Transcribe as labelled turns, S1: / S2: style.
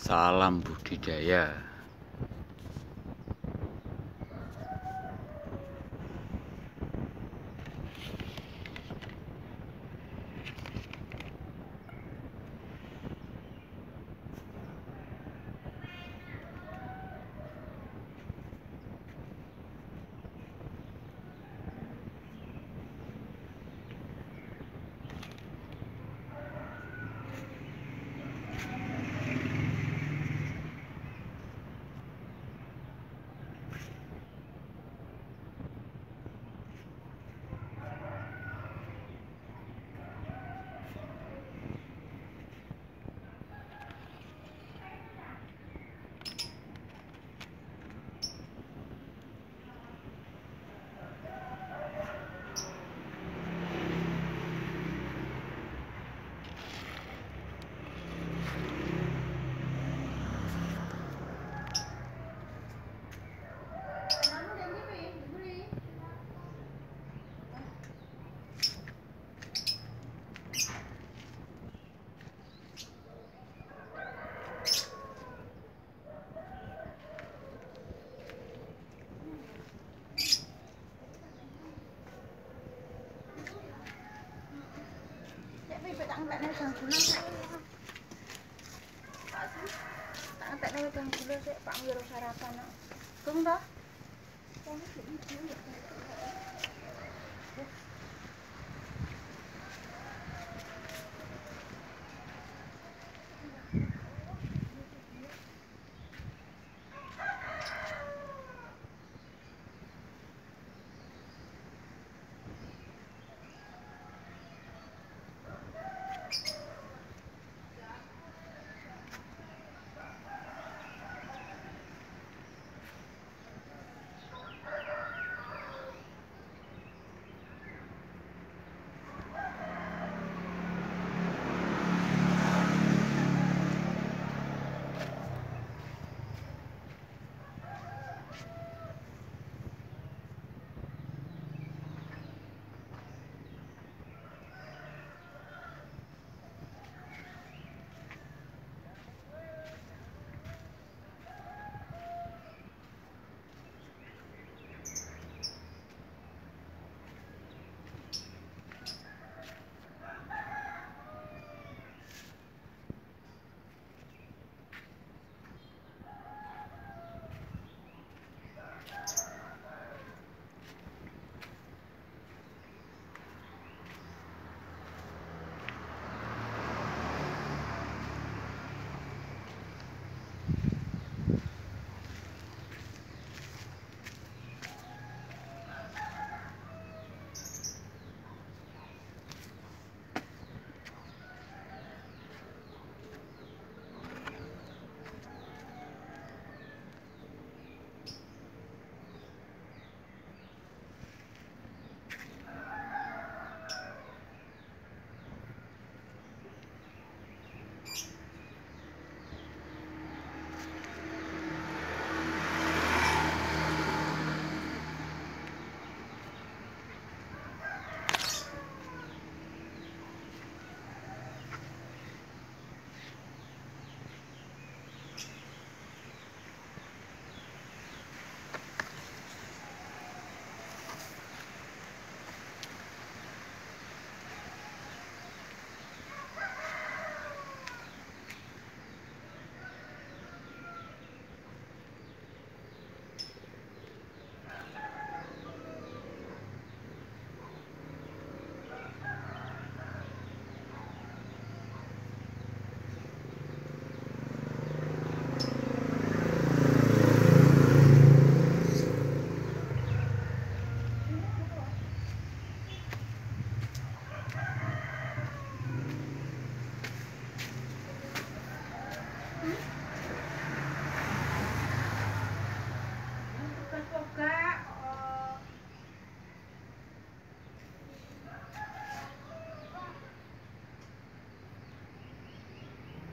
S1: Salam budidaya.
S2: Tak nak gula saya Pak Miro sarapan nak. Tunggu dah.